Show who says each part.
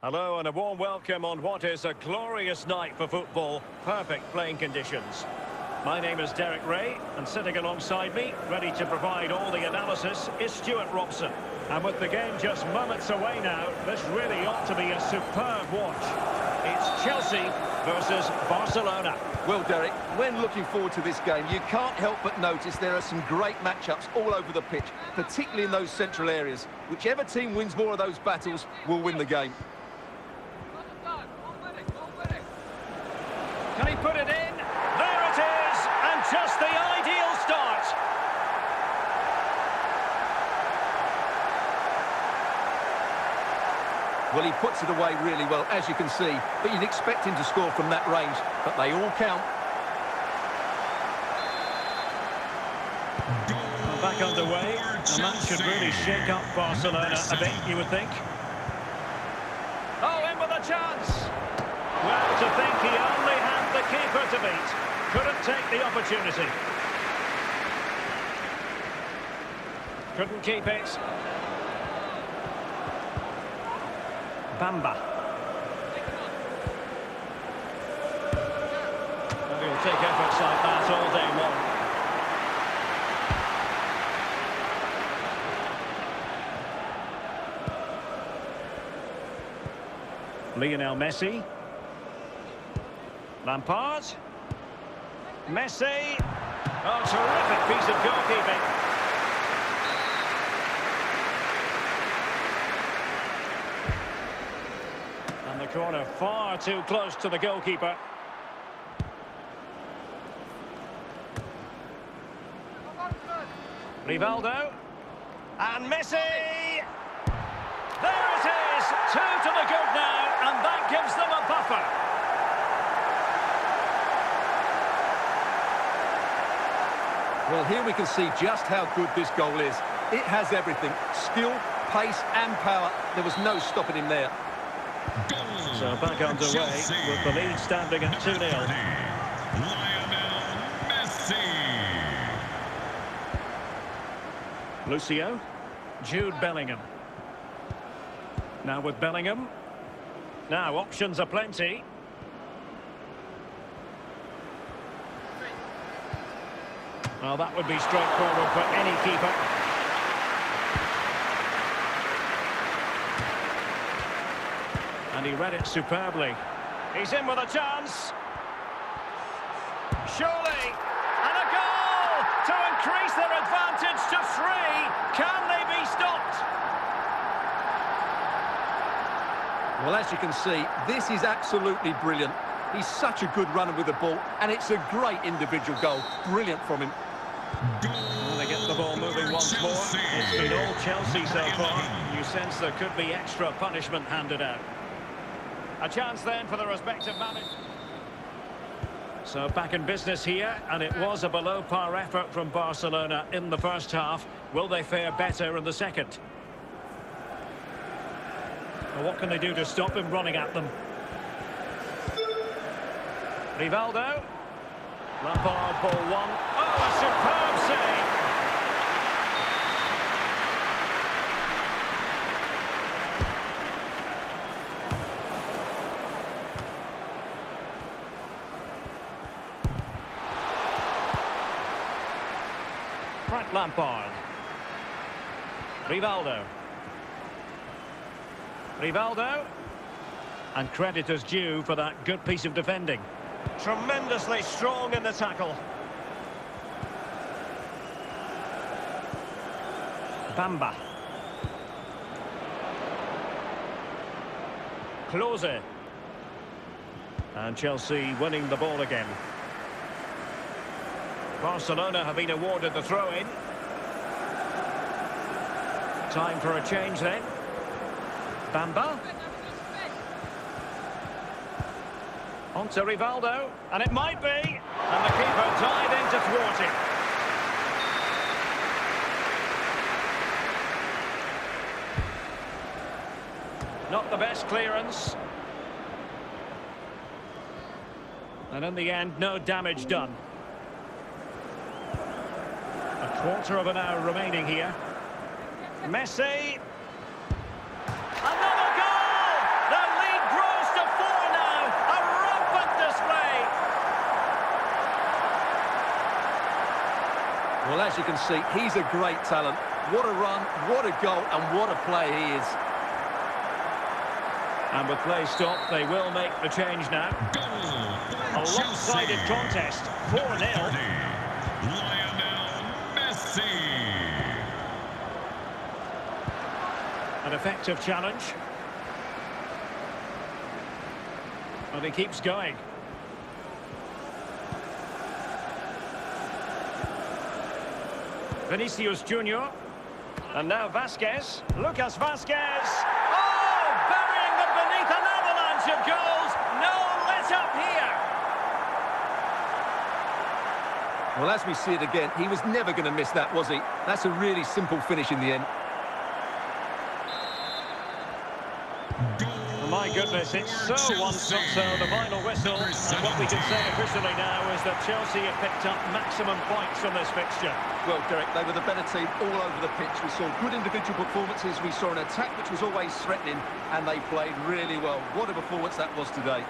Speaker 1: Hello and a warm welcome on what is a glorious night for football. Perfect playing conditions. My name is Derek Rae, and sitting alongside me, ready to provide all the analysis, is Stewart Robson. And with the game just moments away now, this really ought to be a superb watch. It's Chelsea versus Barcelona.
Speaker 2: Well, Derek, when looking forward to this game, you can't help but notice there are some great matchups all over the pitch, particularly in those central areas. Whichever team wins more of those battles will win the game.
Speaker 1: Can he put it in? There it is! And just the ideal start.
Speaker 2: Well, he puts it away really well, as you can see. But you'd expect him to score from that range. But they all count.
Speaker 1: Back underway. And that should really shake up Barcelona a bit, you would think. Oh, in with a chance! Well, to think he only had the keeper to beat. Couldn't take the opportunity. Couldn't keep it. Bamba. And he'll take efforts like that all day long. Lionel Messi. Lampard. Messi. Oh, terrific piece of goalkeeping. And the corner far too close to the goalkeeper. Rivaldo. And Messi. There it is. Two to the good now, and that gives them a buffer.
Speaker 2: Well, here we can see just how good this goal is. It has everything. Skill, pace and power. There was no stopping him there.
Speaker 1: So back underway with the lead standing at 2-0. Lucio. Jude Bellingham. Now with Bellingham. Now options are plenty. Well, that would be straightforward for any keeper. And he read it superbly. He's in with a chance. Surely. And a goal to increase their advantage to three. Can they be stopped?
Speaker 2: Well, as you can see, this is absolutely brilliant. He's such a good runner with the ball, and it's a great individual goal. Brilliant from him.
Speaker 1: And they get the ball moving once more. It's been all Chelsea so far. You sense there could be extra punishment handed out. A chance then for the respective managers. So back in business here, and it was a below-par effort from Barcelona in the first half. Will they fare better in the second? Well, what can they do to stop him running at them? Rivaldo. Lampard, ball one. Oh, a superb save. Frank Lampard. Rivaldo. Rivaldo. And credit is due for that good piece of defending. Tremendously strong in the tackle. Bamba. Klose. And Chelsea winning the ball again. Barcelona have been awarded the throw-in. Time for a change then. Bamba. On to Rivaldo, and it might be. And the keeper dive in to thwart it. Not the best clearance. And in the end, no damage done. A quarter of an hour remaining here. Messi. Another goal! The lead grows to four now. A rampant display.
Speaker 2: Well, as you can see, he's a great talent. What a run, what a goal, and what a play he is.
Speaker 1: And with play stopped, they will make the change now.
Speaker 3: Goal
Speaker 1: A
Speaker 3: for
Speaker 1: lopsided contest. 4-0.
Speaker 3: Lionel Messi.
Speaker 1: An effective challenge. And he keeps going. Vinicius Junior. And now Vázquez. Lucas Vázquez. Oh, burying them beneath an avalanche of goals. No let up here.
Speaker 2: Well, as we see it again, he was never going to miss that, was he? That's a really simple finish in the end.
Speaker 1: My goodness, it's so one stop so the final whistle. And what we can say officially now is that Chelsea have picked up maximum points from this fixture.
Speaker 2: Well, Derek, they were the better team all over the pitch. We saw good individual performances. We saw an attack which was always threatening, and they played really well. What a performance that was today.